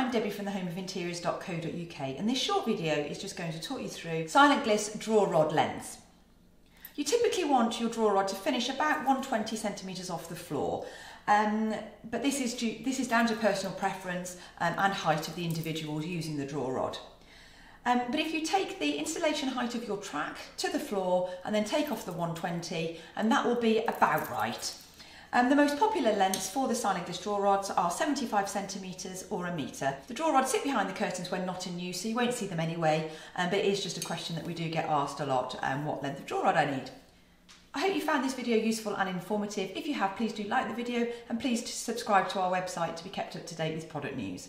I'm Debbie from the home of interiors.co.uk and this short video is just going to talk you through Silent Gliss draw rod lengths. You typically want your draw rod to finish about 120 centimetres off the floor um, but this is, due, this is down to personal preference um, and height of the individual using the draw rod. Um, but if you take the installation height of your track to the floor and then take off the 120 and that will be about right. Um, the most popular lengths for the Silent Gliss draw rods are 75 centimetres or a metre. The draw rods sit behind the curtains when not in use, so you won't see them anyway, um, but it is just a question that we do get asked a lot, um, what length of draw rod I need. I hope you found this video useful and informative. If you have, please do like the video and please subscribe to our website to be kept up to date with product news.